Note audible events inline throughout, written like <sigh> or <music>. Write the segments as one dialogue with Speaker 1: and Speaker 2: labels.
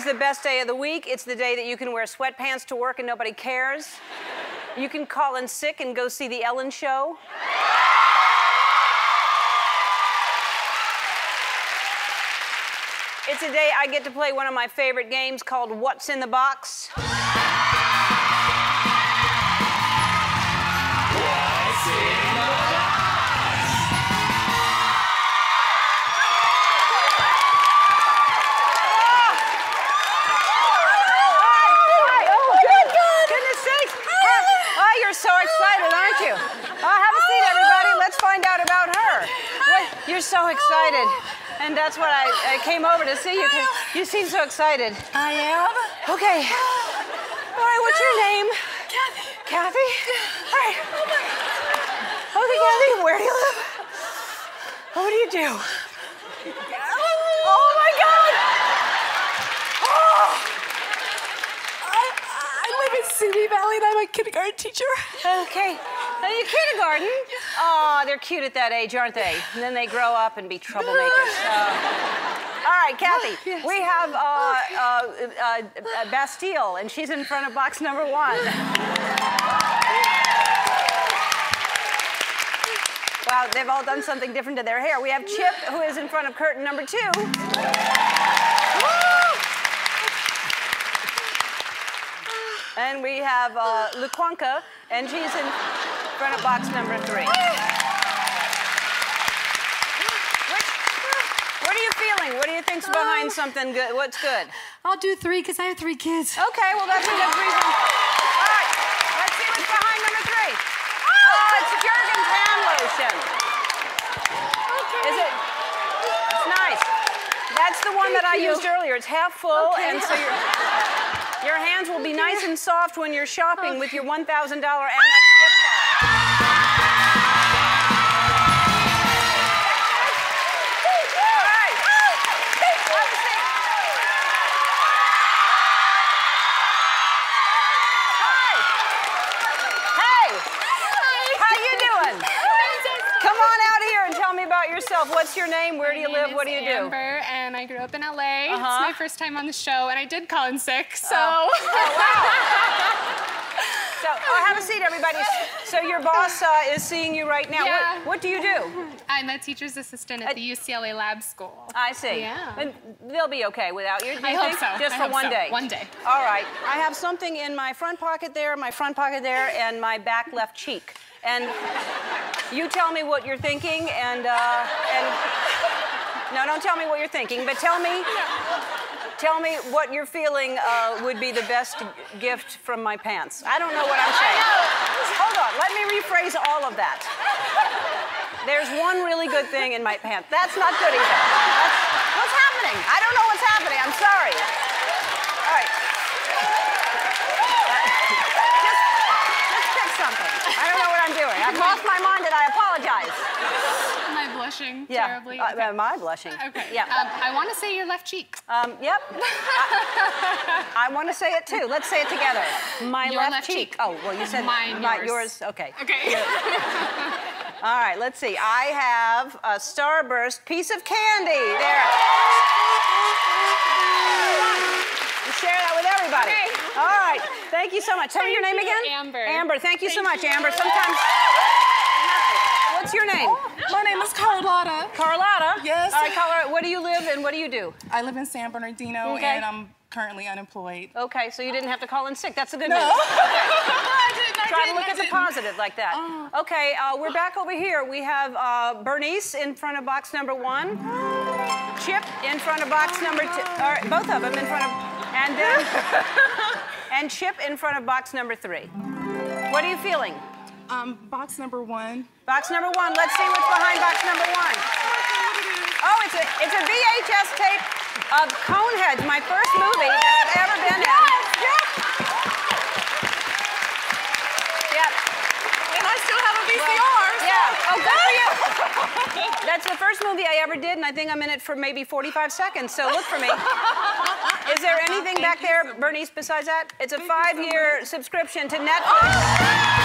Speaker 1: is the best day of the week. It's the day that you can wear sweatpants to work and nobody cares. You can call in sick and go see The Ellen Show. It's a day I get to play one of my favorite games called What's in the Box. You're so excited. Oh. And that's what I, I came over to see you. You seem so excited.
Speaker 2: I am.
Speaker 1: Okay. All right, what's your name?
Speaker 2: Kathy.
Speaker 1: Kathy? All right. Oh Okay, Kathy, where do you live? Oh, what do you do? Oh, oh my God!
Speaker 2: Oh! live in Simi Valley and I'm a kindergarten teacher.
Speaker 1: Okay. Are you kindergarten? <laughs> Oh, they're cute at that age, aren't they? And then they grow up and be troublemakers. <laughs> all right, Kathy, yes. we have uh, uh, uh, Bastille, and she's in front of box number one. Wow, they've all done something different to their hair. We have Chip, who is in front of curtain number two. And we have uh, Luquanka, and she's in front of box number three. What are you feeling? What do you think's behind um, something good? What's good?
Speaker 2: I'll do three because I have three kids.
Speaker 1: Okay, well that's a good reason. All right, let's see what's behind number three. Oh, it's Jergens hand lotion. Okay. Is it? It's nice. That's the one Thank that I you. used earlier. It's half full, okay. and so you're. <laughs> Your hands will be nice and soft when you're shopping with your $1,000 Amex yourself. What's your name? Where do you live? What do you
Speaker 3: Amber,
Speaker 1: do?
Speaker 3: Amber, and I grew up in LA. Uh -huh. It's uh-huh. my first time on the show, and I did call in sick, so.
Speaker 1: Oh, oh wow. <laughs> So, oh, have a seat, everybody. So your boss uh, is seeing you right now.
Speaker 3: Yeah.
Speaker 1: What, what, do you do?
Speaker 3: I'm a teacher's assistant at the UCLA Lab School.
Speaker 1: I see.
Speaker 3: Yeah.
Speaker 1: And they'll be okay without you.
Speaker 3: I hope so.
Speaker 1: Just
Speaker 3: I
Speaker 1: for one
Speaker 3: so.
Speaker 1: day.
Speaker 3: One day.
Speaker 1: All right. I have something in my front pocket there, my front pocket there, and my back left cheek. And you tell me what you're thinking, and uh, and <laughs> no, don't tell me what you're thinking, but tell me, tell me what you're feeling uh, would be the best gift from my pants. I don't know what I'm saying. Hold on, let me rephrase all of that. There's one really good thing in my pants. That's not good either. That's, what's happening? I don't know what's happening. I'm sorry. All right. I've lost my mind and I apologize.
Speaker 3: Am I blushing
Speaker 1: yeah.
Speaker 3: terribly?
Speaker 1: Uh, okay. Am I blushing?
Speaker 3: Okay.
Speaker 1: Yeah.
Speaker 3: Um, I want to say your left cheek.
Speaker 1: Um, yep. I, I want to say it too. Let's say it together. My
Speaker 3: your
Speaker 1: left,
Speaker 3: left cheek. cheek.
Speaker 1: Oh, well, you said
Speaker 3: Mine,
Speaker 1: my,
Speaker 3: yours.
Speaker 1: yours. Okay.
Speaker 3: Okay.
Speaker 1: All right, let's see. I have a Starburst piece of candy. There. You share that with everybody.
Speaker 3: Okay.
Speaker 1: All right. Thank you so much. Tell me your name again.
Speaker 3: Amber.
Speaker 1: Amber. Thank you
Speaker 3: Thank
Speaker 1: so much,
Speaker 3: you.
Speaker 1: Amber. Sometimes. What's your name? Oh,
Speaker 2: my name is Carlotta.
Speaker 1: Carlotta?
Speaker 2: Yes.
Speaker 1: All right, Carlotta, where do you live and what do you do?
Speaker 2: I live in San Bernardino
Speaker 1: okay.
Speaker 2: and I'm currently unemployed.
Speaker 1: Okay, so you didn't have to call in sick. That's a good
Speaker 2: no.
Speaker 1: news. <laughs>
Speaker 2: Okay. I didn't, I
Speaker 1: Try to look at the positive like that.
Speaker 2: Oh.
Speaker 1: Okay, uh, we're back over here. We have uh, Bernice in front of box number one. Chip in front of box number two. Or both of them in front of, and then, <laughs> and Chip in front of box number three. What are you feeling?
Speaker 2: Um, box number one.
Speaker 1: Box number one. Let's see what's behind box number one. It's a it's a VHS tape of Coneheads, my first movie that I've ever been in.
Speaker 2: Yes, yes.
Speaker 1: Yep.
Speaker 2: And I still have a VCR.
Speaker 1: Well, yeah. Oh, good for you. <laughs> That's the first movie I ever did, and I think I'm in it for maybe 45 seconds. So look for me. Is there anything Thank back there, so Bernice, besides that? It's a five-year so subscription to Netflix. Oh!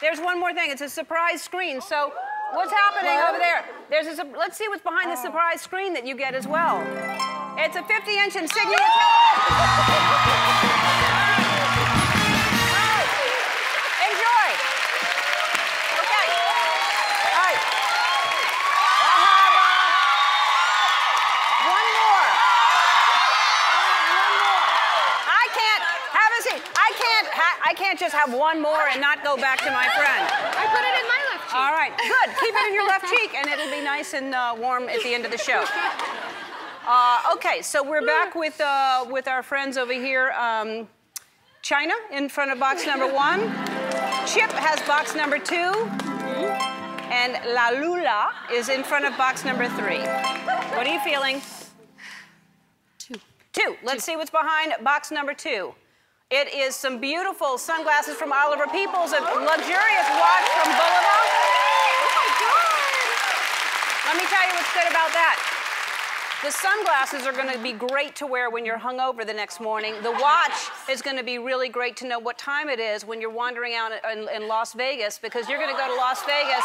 Speaker 1: There's one more thing. It's a surprise screen. So what's happening over there? There's a. Let's see what's behind the oh. surprise screen that you get as well. It's a 50-inch insignia <gasps> television. Can't just have one more and not go back to my friend.
Speaker 3: I put it in my left cheek.
Speaker 1: All right, good. Keep it in your left cheek, and it'll be nice and uh, warm at the end of the show. Uh, okay, so we're back with uh, with our friends over here. Um, China in front of box number one. Chip has box number two. And La Lula is in front of box number three. What are you feeling?
Speaker 3: Two.
Speaker 1: Two. Let's see what's behind box number two. It is some beautiful sunglasses from Oliver Peoples, a luxurious watch from Bulova. Oh my God! Let me tell you what's good about that. The sunglasses are going to be great to wear when you're hungover the next morning. The watch is going to be really great to know what time it is when you're wandering out in, in Las Vegas because you're going to go to Las Vegas.